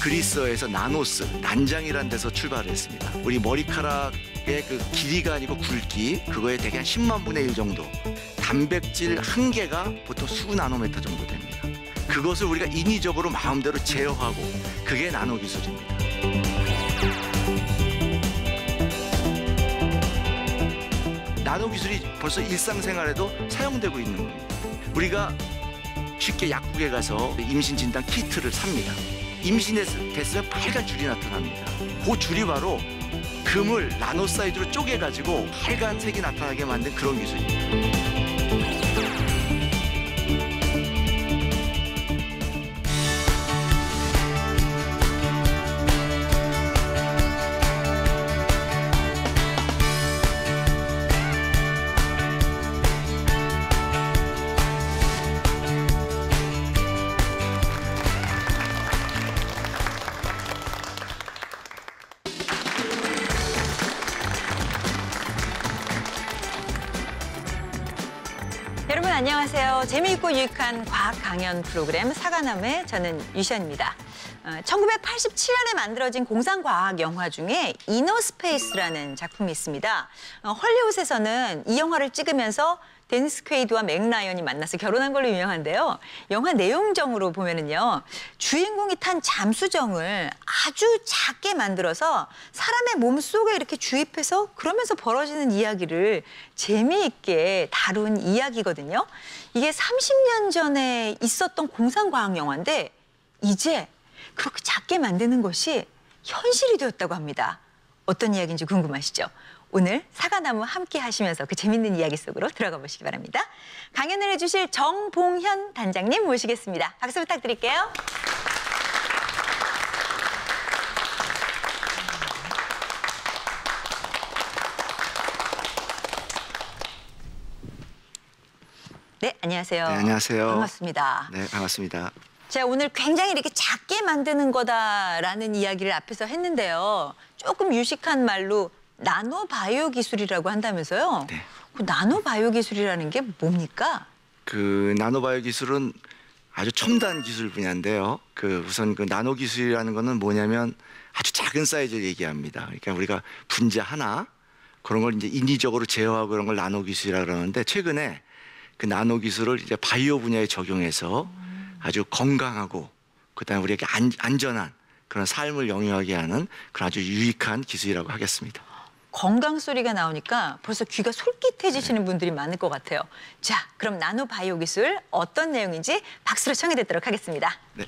그리스어에서 나노스, 난장이라는 데서 출발했습니다. 우리 머리카락의 그 길이가 아니고 굵기, 그거에 대개 한 10만 분의 1 정도. 단백질 한 개가 보통 수 나노미터 정도 됩니다. 그것을 우리가 인위적으로 마음대로 제어하고 그게 나노 기술입니다. 나노 기술이 벌써 일상생활에도 사용되고 있는 겁니다. 우리가 쉽게 약국에 가서 임신 진단 키트를 삽니다. 임신했으면 빨간 줄이 나타납니다. 그 줄이 바로 금을 나노 사이즈로 쪼개가지고 빨간색이 나타나게 만든 그런 기술입니다. 유익한 과학 강연 프로그램 사과나무의 저는 유시연입니다. 어, 1987년에 만들어진 공상과학 영화 중에 Innerspace라는 작품이 있습니다. 어, 헐리우드에서는 이 영화를 찍으면서 데니스 퀘이드와 맥 라이언이 만나서 결혼한 걸로 유명한데요. 영화 내용적으로 보면은요. 주인공이 탄 잠수정을 아주 작게 만들어서 사람의 몸속에 이렇게 주입해서 그러면서 벌어지는 이야기를 재미있게 다룬 이야기거든요. 이게 30년 전에 있었던 공상과학 영화인데 이제 그렇게 작게 만드는 것이 현실이 되었다고 합니다. 어떤 이야기인지 궁금하시죠? 오늘 사과나무 함께 하시면서 그 재밌는 이야기 속으로 들어가 보시기 바랍니다. 강연을 해주실 정봉현 단장님 모시겠습니다. 박수 부탁드릴게요. 네, 안녕하세요. 네, 안녕하세요. 반갑습니다. 네, 반갑습니다. 제가 오늘 굉장히 이렇게 작게 만드는 거다라는 이야기를 앞에서 했는데요. 조금 유식한 말로 나노 바이오 기술이라고 한다면서요. 네. 그 나노 바이오 기술이라는 게 뭡니까? 그 나노 바이오 기술은 아주 첨단 기술 분야인데요. 그 우선 그 나노 기술이라는 거는 뭐냐면 아주 작은 사이즈를 얘기합니다. 그러니까 우리가 분자 하나 그런 걸 이제 인위적으로 제어하고 그런 걸 나노 기술이라 그러는데 최근에 그 나노 기술을 이제 바이오 분야에 적용해서 아주 건강하고 그다음에 우리에게 안, 안전한 그런 삶을 영위하게 하는 그런 아주 유익한 기술이라고 하겠습니다. 건강 소리가 나오니까 벌써 귀가 솔깃해지시는 분들이 많을 것 같아요. 자, 그럼 나노 바이오 기술 어떤 내용인지 박수로 청해 듣도록 하겠습니다. 네.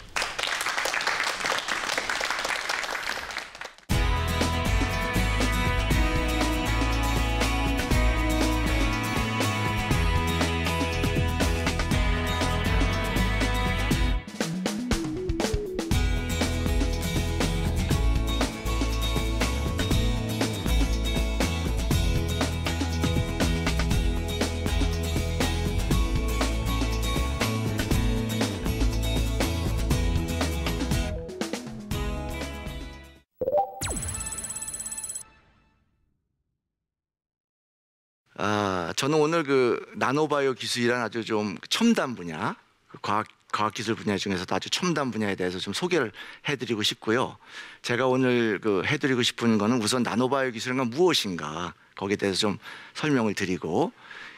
저는 오늘 그 나노바이오 기술이란 아주 좀 첨단 분야, 그 과학 과학 기술 분야 중에서도 아주 첨단 분야에 대해서 좀 소개를 해드리고 싶고요. 제가 오늘 그 해드리고 싶은 거는 우선 나노바이오 기술은 무엇인가 거기에 대해서 좀 설명을 드리고,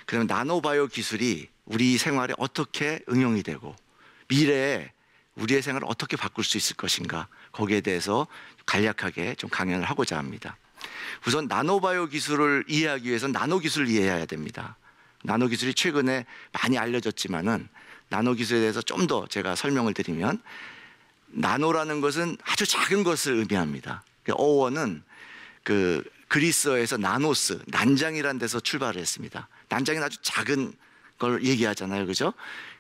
그다음에 나노바이오 기술이 우리 생활에 어떻게 응용이 되고 미래에 우리의 생활을 어떻게 바꿀 수 있을 것인가 거기에 대해서 간략하게 좀 강연을 하고자 합니다. 우선 나노바이오 기술을 이해하기 위해서 나노 기술을 이해해야 됩니다. 나노 기술이 최근에 많이 알려졌지만은 나노 기술에 대해서 좀 더 제가 설명을 드리면 나노라는 것은 아주 작은 것을 의미합니다. 그 어원은 그 그리스어에서 나노스, 난장이라는 데서 출발을 했습니다. 난장은 아주 작은 걸 얘기하잖아요. 그죠?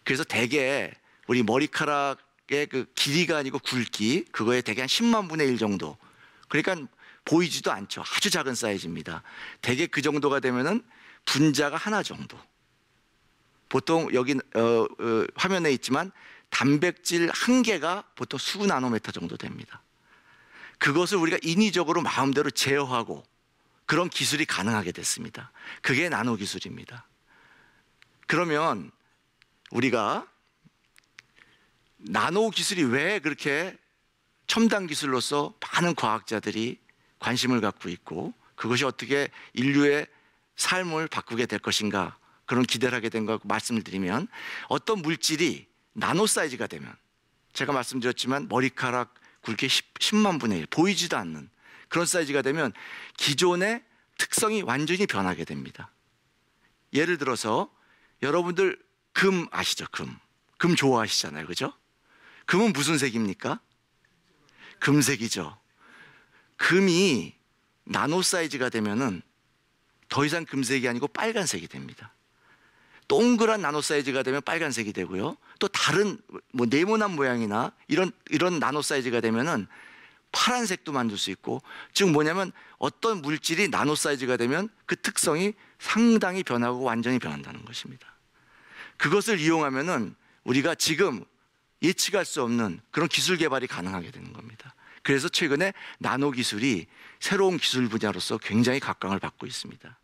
그래서 대개 우리 머리카락의 그 길이가 아니고 굵기, 그거에 대개 한 10만 분의 1 정도. 그러니까 보이지도 않죠. 아주 작은 사이즈입니다. 대개 그 정도가 되면은 분자가 하나 정도. 보통 여기 어, 어, 화면에 있지만 단백질 한 개가 보통 수 나노미터 정도 됩니다. 그것을 우리가 인위적으로 마음대로 제어하고 그런 기술이 가능하게 됐습니다. 그게 나노 기술입니다. 그러면 우리가 나노 기술이 왜 그렇게 첨단 기술로서 많은 과학자들이 관심을 갖고 있고 그것이 어떻게 인류의 삶을 바꾸게 될 것인가 그런 기대를 하게 된 거 말씀을 드리면 어떤 물질이 나노 사이즈가 되면 제가 말씀드렸지만 머리카락 굵게 10, 만 분의 1 보이지도 않는 그런 사이즈가 되면 기존의 특성이 완전히 변하게 됩니다. 예를 들어서 여러분들 금 아시죠? 금. 금 좋아하시잖아요. 그죠? 금은 무슨 색입니까? 금색이죠. 금이 나노 사이즈가 되면은 더 이상 금색이 아니고 빨간색이 됩니다. 동그란 나노 사이즈가 되면 빨간색이 되고요. 또 다른 뭐 네모난 모양이나 이런 이런 나노 사이즈가 되면은 파란색도 만들 수 있고 즉 뭐냐면 어떤 물질이 나노 사이즈가 되면 그 특성이 상당히 변하고 완전히 변한다는 것입니다. 그것을 이용하면은 우리가 지금 예측할 수 없는 그런 기술 개발이 가능하게 되는 겁니다. 그래서 최근에 나노 기술이 새로운 기술 분야로서 굉장히 각광을 받고 있습니다.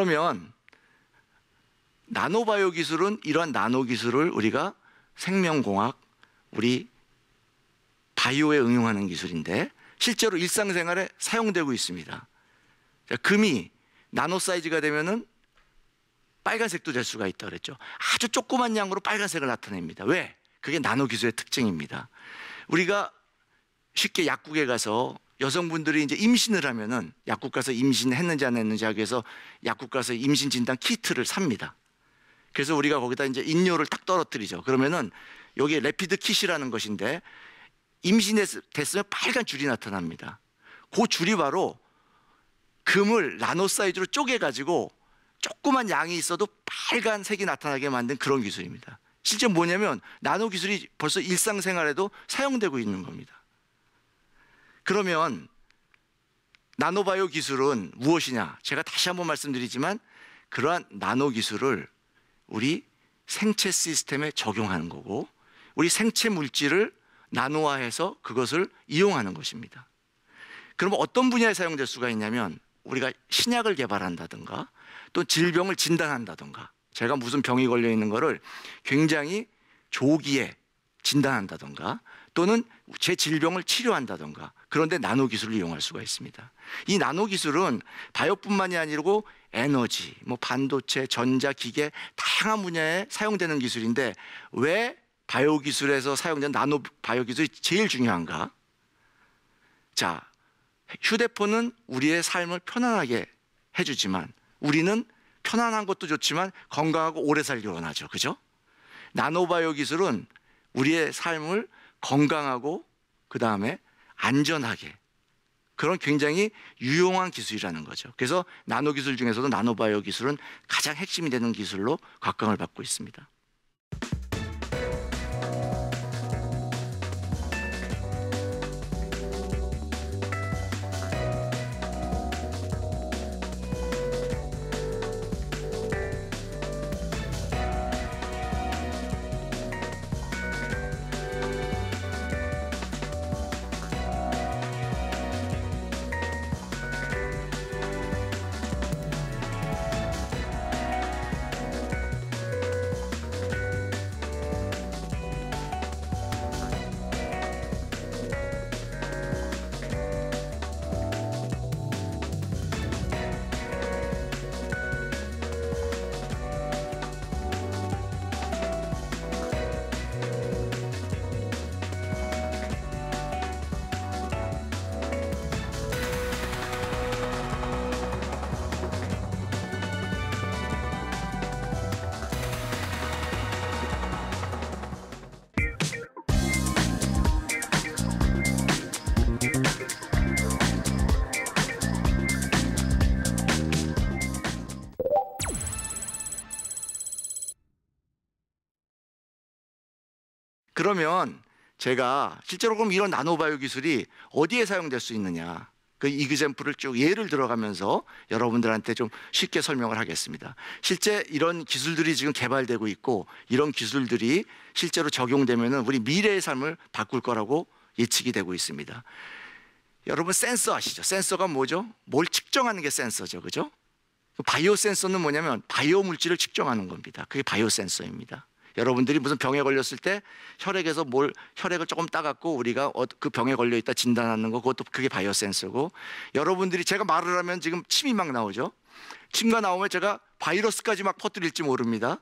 그러면 나노바이오 기술은 이러한 나노 기술을 우리가 생명공학, 우리 바이오에 응용하는 기술인데 실제로 일상생활에 사용되고 있습니다. 자, 금이 나노 사이즈가 되면은 빨간색도 될 수가 있다 그랬죠. 아주 조그만 양으로 빨간색을 나타냅니다. 왜? 그게 나노 기술의 특징입니다. 우리가 쉽게 약국에 가서 여성분들이 이제 임신을 하면은 약국 가서 임신했는지 안 했는지 하기 위해서 약국 가서 임신 진단 키트를 삽니다. 그래서 우리가 거기다 이제 인뇨를 딱 떨어뜨리죠. 그러면은 여기에 레피드 킷이라는 것인데 임신됐으면 빨간 줄이 나타납니다. 그 줄이 바로 금을 나노 사이즈로 쪼개 가지고 조그만 양이 있어도 빨간색이 나타나게 만든 그런 기술입니다. 실제 뭐냐면 나노 기술이 벌써 일상생활에도 사용되고 있는 겁니다. 그러면 나노바이오 기술은 무엇이냐? 제가 다시 한번 말씀드리지만 그러한 나노 기술을 우리 생체 시스템에 적용하는 거고 우리 생체 물질을 나노화해서 그것을 이용하는 것입니다. 그럼 어떤 분야에 사용될 수가 있냐면 우리가 신약을 개발한다든가 또 질병을 진단한다든가 제가 무슨 병이 걸려 있는 거를 굉장히 조기에 진단한다든가 또는 제 질병을 치료한다든가 그런데 나노 기술을 이용할 수가 있습니다. 이 나노 기술은 바이오뿐만이 아니고 에너지, 뭐 반도체, 전자, 기계 다양한 분야에 사용되는 기술인데 왜 바이오 기술에서 사용된 나노 바이오 기술이 제일 중요한가? 자, 휴대폰은 우리의 삶을 편안하게 해주지만 우리는 편안한 것도 좋지만 건강하고 오래 살기 원하죠. 그죠? 나노바이오 기술은 우리의 삶을 건강하고 그 다음에 안전하게 그런 굉장히 유용한 기술이라는 거죠. 그래서 나노 기술 중에서도 나노바이오 기술은 가장 핵심이 되는 기술로 각광을 받고 있습니다. 그러면 제가 실제로 그럼 이런 나노바이오 기술이 어디에 사용될 수 있느냐? 그 이그젠플을 쭉 예를 들어가면서 여러분들한테 좀 쉽게 설명을 하겠습니다. 실제 이런 기술들이 지금 개발되고 있고 이런 기술들이 실제로 적용되면은 우리 미래의 삶을 바꿀 거라고 예측이 되고 있습니다. 여러분 센서 아시죠? 센서가 뭐죠? 뭘 측정하는 게 센서죠. 그죠? 바이오 센서는 뭐냐면 바이오 물질을 측정하는 겁니다. 그게 바이오 센서입니다. 여러분들이 무슨 병에 걸렸을 때 혈액에서 뭘 혈액을 조금 따갖고 우리가 어- 그 병에 걸려 있다 진단하는 거 그것도 그게 바이오 센서고 여러분들이 제가 말을 하면 지금 침이 막 나오죠. 침가 나오면 제가 바이러스까지 막 퍼뜨릴지 모릅니다.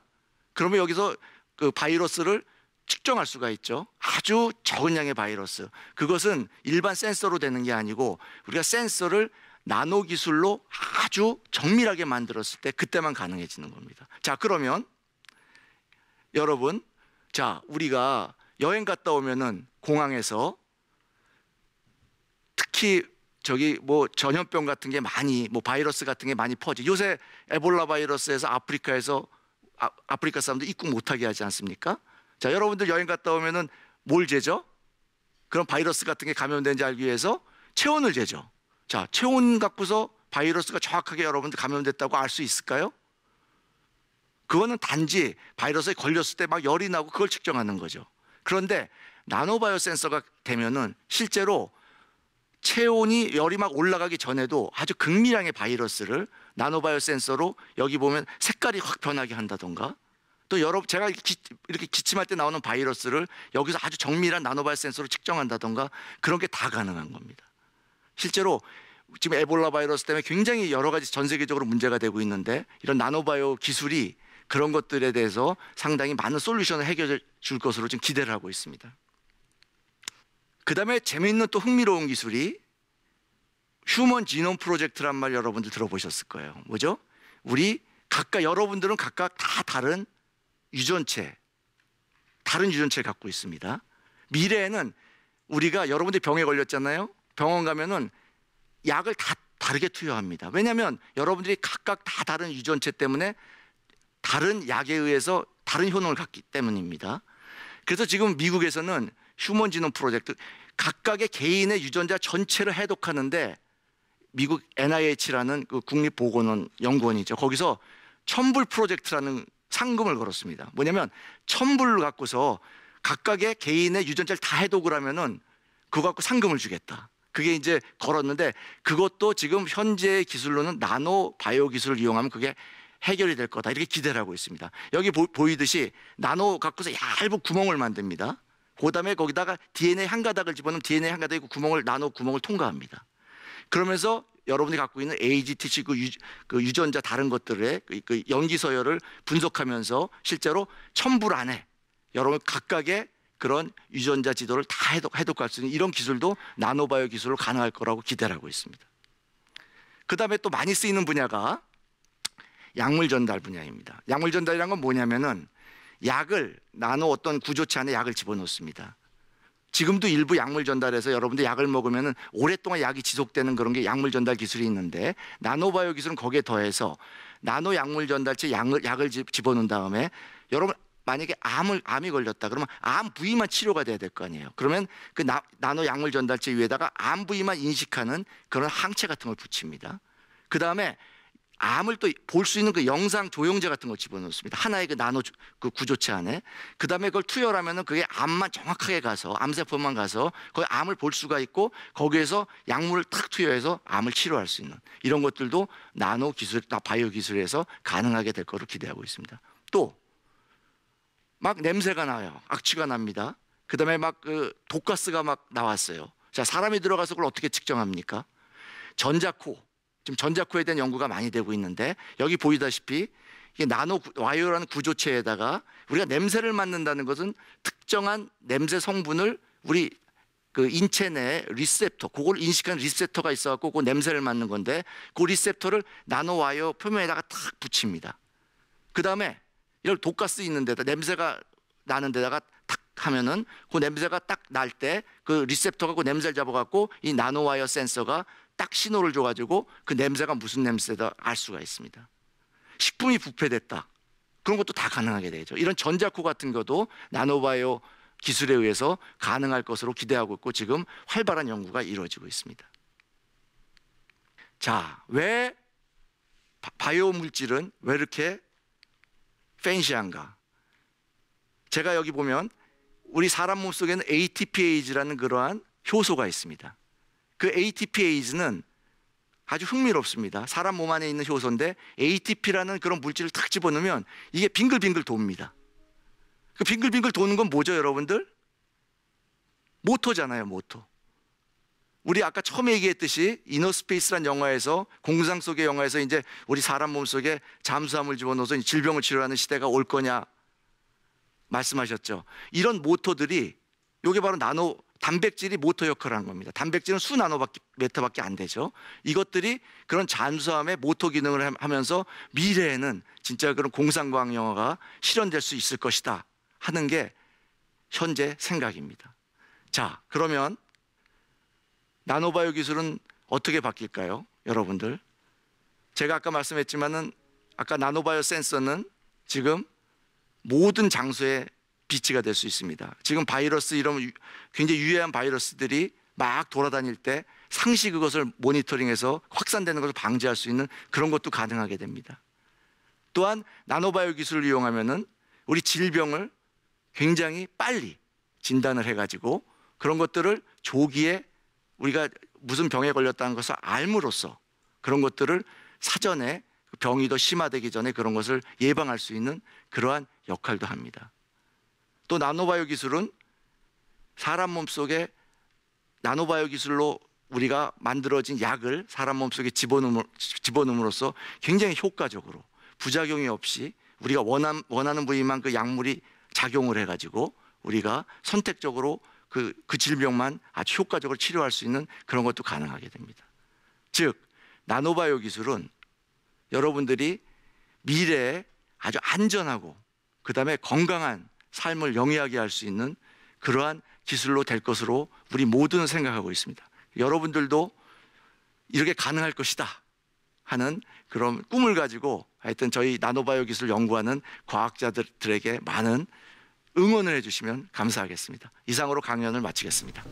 그러면 여기서 그 바이러스를 측정할 수가 있죠. 아주 적은 양의 바이러스. 그것은 일반 센서로 되는 게 아니고 우리가 센서를 나노 기술로 아주 정밀하게 만들었을 때 그때만 가능해지는 겁니다. 자, 그러면 여러분, 자, 우리가 여행 갔다 오면은 공항에서 특히 저기 뭐 전염병 같은 게 많이 뭐 바이러스 같은 게 많이 퍼지. 요새 에볼라 바이러스에서 아프리카에서 아, 아프리카 사람들 입국 못하게 하지 않습니까? 자, 여러분들 여행 갔다 오면은 뭘 재죠? 그런 바이러스 같은 게 감염된지 알기 위해서 체온을 재죠. 자, 체온 갖고서 바이러스가 정확하게 여러분들 감염됐다고 알 수 있을까요? 그거는 단지 바이러스에 걸렸을 때 막 열이 나고 그걸 측정하는 거죠. 그런데 나노바이오 센서가 되면은 실제로 체온이 열이 막 올라가기 전에도 아주 극미량의 바이러스를 나노바이오 센서로 여기 보면 색깔이 확 변하게 한다던가 또 여러분 제가 기, 이렇게 기침할 때 나오는 바이러스를 여기서 아주 정밀한 나노바이오 센서로 측정한다던가 그런 게 다 가능한 겁니다. 실제로 지금 에볼라 바이러스 때문에 굉장히 여러 가지 전 세계적으로 문제가 되고 있는데 이런 나노바이오 기술이 그런 것들에 대해서 상당히 많은 솔루션을 해결해 줄 것으로 지금 기대를 하고 있습니다. 그 다음에 재미있는 또 흥미로운 기술이 휴먼 지놈 프로젝트란 말 여러분들 들어보셨을 거예요. 뭐죠? 우리 각각 여러분들은 각각 다 다른 유전체, 다른 유전체를 갖고 있습니다. 미래에는 우리가 여러분들이 병에 걸렸잖아요. 병원 가면은 약을 다 다르게 투여합니다. 왜냐하면 여러분들이 각각 다 다른 유전체 때문에 다른 약에 의해서 다른 효능을 갖기 때문입니다. 그래서 지금 미국에서는 휴먼 지놈 프로젝트 각각의 개인의 유전자 전체를 해독하는데 미국 NIH라는 그 국립보건원 연구원이죠. 거기서 첨불 프로젝트라는 상금을 걸었습니다. 뭐냐면 첨불을 갖고서 각각의 개인의 유전자를 다 해독을 하면은 그거 갖고 상금을 주겠다. 그게 이제 걸었는데 그것도 지금 현재 기술로는 나노 바이오 기술을 이용하면 그게 해결이 될 거다. 이렇게 기대를 하고 있습니다. 여기 보, 보이듯이 나노 갖고서 얇은 구멍을 만듭니다. 그다음에 거기다가 DNA 한 가닥을 집어넣으면 DNA 한 가닥이 그 구멍을 나노 구멍을 통과합니다. 그러면서 여러분이 갖고 있는 AGTC 그, 유, 그 유전자 다른 것들의 그, 그 연기 서열을 분석하면서 실제로 첨불 안에 여러분 각각의 그런 유전자 지도를 다 해독, 해독할 수 있는 이런 기술도 나노바이오 기술로 가능할 거라고 기대를 하고 있습니다. 그 다음에 또 많이 쓰이는 분야가 약물 전달 분야입니다. 약물 전달이란 건 뭐냐면은 약을 나노 어떤 구조체 안에 약을 집어넣습니다. 지금도 일부 약물 전달해서 여러분들 약을 먹으면 오랫동안 약이 지속되는 그런 게 약물 전달 기술이 있는데 나노바이오 기술은 거기에 더해서 나노 약물 전달체 약을, 약을 집어넣은 다음에 여러분 만약에 암을 암이 걸렸다 그러면 암 부위만 치료가 돼야 될 거 아니에요. 그러면 그 나, 나노 약물 전달체 위에다가 암 부위만 인식하는 그런 항체 같은 걸 붙입니다. 그 다음에 암을 또 볼 수 있는 그 영상 조영제 같은 걸 집어넣습니다. 하나의 그 나노 주- 그 구조체 안에. 그 다음에 그걸 투여하면은 그게 암만 정확하게 가서 암세포만 가서 거기 암을 볼 수가 있고 거기에서 약물을 탁 투여해서 암을 치료할 수 있는 이런 것들도 나노 기술, 나 바이오 기술에서 가능하게 될 거로 기대하고 있습니다. 또 막 냄새가 나요. 악취가 납니다. 그 다음에 막 그 독가스가 막 나왔어요. 자, 사람이 들어가서 그걸 어떻게 측정합니까? 전자코. 지금 전자코에 대한 연구가 많이 되고 있는데 여기 보이다시피 이게 나노 구- 와이어라는 구조체에다가 우리가 냄새를 맡는다는 것은 특정한 냄새 성분을 우리 그 인체 내 receptor, 그걸 인식하는 receptor가 있어갖고 그 냄새를 맡는 건데 그 receptor를 나노 와이어 표면에다가 탁 붙입니다. 그 다음에 이런 독가스 있는 데다 냄새가 나는 데다가 탁 하면은 그 냄새가 딱 날 때 그 리셉터가 그 냄새를 잡아갖고 이 나노 와이어 센서가 딱 신호를 줘가지고 그 냄새가 무슨 냄새다 알 수가 있습니다. 식품이 부패됐다. 그런 것도 다 가능하게 되죠. 이런 전자코 같은 것도 나노바이오 기술에 의해서 가능할 것으로 기대하고 있고 지금 활발한 연구가 이루어지고 있습니다. 자, 왜 바- 바이오 물질은 왜 이렇게 팬시한가? 제가 여기 보면 우리 사람 몸 속에는 ATPase라는 그러한 효소가 있습니다. 그 ATPase는 아주 흥미롭습니다. 사람 몸 안에 있는 효소인데 ATP라는 그런 물질을 탁 집어넣으면 이게 빙글빙글 돕니다. 그 빙글빙글 도는 건 뭐죠, 여러분들? 모터잖아요, 모터. 우리 아까 처음에 얘기했듯이 이너스페이스란 영화에서 공상 속의 영화에서 이제 우리 사람 몸 속에 잠수함을 집어넣어서 질병을 치료하는 시대가 올 거냐 말씀하셨죠. 이런 모터들이 요게 바로 나노 단백질이 모터 역할을 하는 겁니다. 단백질은 수 나노미터밖에 안 되죠. 이것들이 그런 잠수함의 모터 기능을 함- 하면서 미래에는 진짜 그런 공상과학 영화가 실현될 수 있을 것이다 하는 게 현재 생각입니다. 자, 그러면 나노바이오 기술은 어떻게 바뀔까요? 여러분들. 제가 아까 말씀했지만은 아까 나노바이오 센서는 지금 모든 장소에 비치가 될 수 있습니다. 지금 바이러스 이런 유- 굉장히 유해한 바이러스들이 막 돌아다닐 때 상시 그것을 모니터링해서 확산되는 것을 방지할 수 있는 그런 것도 가능하게 됩니다. 또한 나노바이오 기술을 이용하면은 우리 질병을 굉장히 빨리 진단을 해가지고 그런 것들을 조기에 우리가 무슨 병에 걸렸다는 것을 알므로써 그런 것들을 사전에 그 병이 더 심화되기 전에 그런 것을 예방할 수 있는 그러한 역할도 합니다. 또 나노바이오 기술은 사람 몸속에 나노바이오 기술로 우리가 만들어진 약을 사람 몸속에 집어넣음, 집어넣음으로써 굉장히 효과적으로 부작용이 없이 우리가 원한, 원하는 부위만 그 약물이 작용을 해가지고 우리가 선택적으로 그, 그 질병만 아주 효과적으로 치료할 수 있는 그런 것도 가능하게 됩니다. 즉, 나노바이오 기술은 여러분들이 미래에 아주 안전하고 그 다음에 건강한 삶을 영위하게 할 수 있는 그러한 기술로 될 것으로 우리 모두는 생각하고 있습니다. 여러분들도 이렇게 가능할 것이다 하는 그런 꿈을 가지고 하여튼 저희 나노바이오 기술 연구하는 과학자들에게 많은 응원을 해주시면 감사하겠습니다. 이상으로 강연을 마치겠습니다.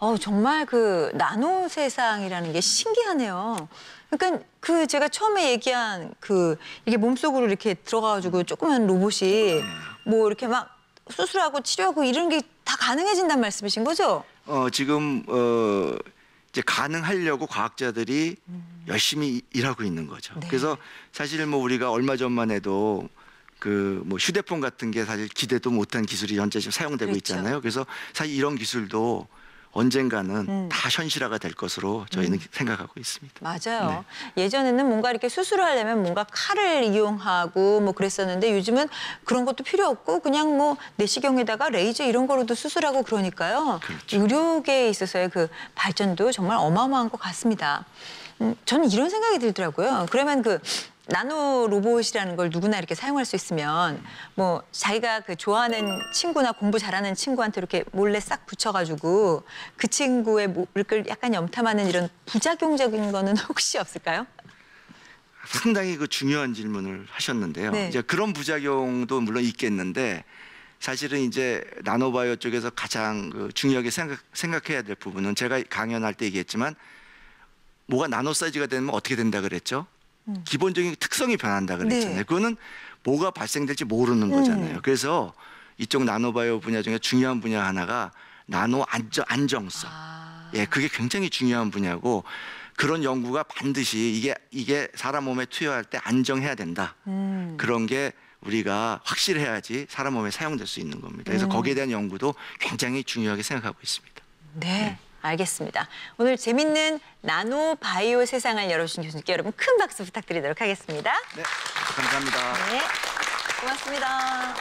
어 정말 그 나노 세상이라는 게 신기하네요. 그러니까 그 제가 처음에 얘기한 그 이게 몸속으로 이렇게 들어가가지고 조그만 로봇이 뭐 이렇게 막 수술하고 치료하고 이런 게 다 가능해진다는 말씀이신 거죠? 어, 지금 어, 이제 가능하려고 과학자들이 열심히 일하고 있는 거죠. 네. 그래서 사실 뭐 우리가 얼마 전만 해도 그 뭐 휴대폰 같은 게 사실 기대도 못한 기술이 현재 지금 사용되고 그렇죠. 있잖아요. 그래서 사실 이런 기술도 언젠가는 음. 다 현실화가 될 것으로 저희는 생각하고 있습니다. 맞아요. 예전에는 뭔가 이렇게 수술을 하려면 뭔가 칼을 이용하고 뭐 그랬었는데 요즘은 그런 것도 필요 없고 그냥 뭐 내시경에다가 레이저 이런 거로도 수술하고 그러니까요. 그렇죠. 의료계에 있어서의 그 발전도 정말 어마어마한 것 같습니다. 음, 저는 이런 생각이 들더라고요. 그러면 그 나노 로봇이라는 걸 누구나 이렇게 사용할 수 있으면 뭐 자기가 그 좋아하는 친구나 공부 잘하는 친구한테 이렇게 몰래 싹 붙여가지고 그 친구의 목을 약간 염탐하는 이런 부작용적인 거는 혹시 없을까요? 상당히 그 중요한 질문을 하셨는데요. 네. 이제 그런 부작용도 물론 있겠는데 사실은 이제 나노바이오 쪽에서 가장 그 중요하게 생각, 생각해야 될 부분은 제가 강연할 때 얘기했지만 뭐가 나노 사이즈가 되면 어떻게 된다 그랬죠? 기본적인 특성이 변한다 그랬잖아요. 음. 네. 그거는 뭐가 발생될지 모르는 거잖아요. 그래서 이쪽 나노바이오 분야 중에 중요한 분야 하나가 나노 안정, 안정성. 아, 예, 그게 굉장히 중요한 분야고 그런 연구가 반드시 이게 이게 사람 몸에 투여할 때 안정해야 된다. 음. 그런 게 우리가 확실해야지 사람 몸에 사용될 수 있는 겁니다. 그래서 음. 거기에 대한 연구도 굉장히 중요하게 생각하고 있습니다. 네. 알겠습니다. 오늘 재밌는 나노 바이오 세상을 열어주신 교수님께 여러분 큰 박수 부탁드리도록 하겠습니다. 네, 감사합니다. 네, 고맙습니다.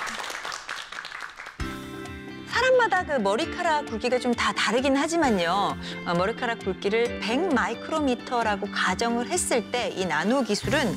사람마다 그 머리카락 굵기가 좀 다 다르긴 하지만요. 어, 머리카락 굵기를 100 마이크로미터라고 가정을 했을 때 이 나노 기술은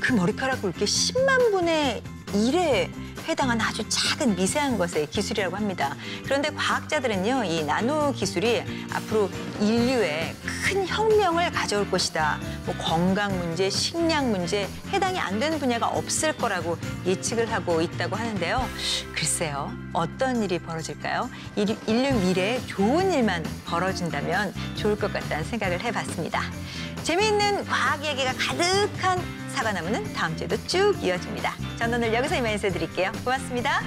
그 머리카락 굵기 10만 분의 1에 해당한 아주 작은 미세한 것의 기술이라고 합니다. 그런데 과학자들은요, 이 나노 기술이 앞으로 인류에 큰 혁명을 가져올 것이다. 뭐 건강 문제, 식량 문제, 해당이 안 되는 분야가 없을 거라고 예측을 하고 있다고 하는데요. 글쎄요, 어떤 일이 벌어질까요? 일- 인류 미래에 좋은 일만 벌어진다면 좋을 것 같다는 생각을 해봤습니다. 재미있는 과학 얘기가 가득한 사과나무는 다음 주에도 쭉 이어집니다. 저는 오늘 여기서 이만 인사드릴게요. 고맙습니다.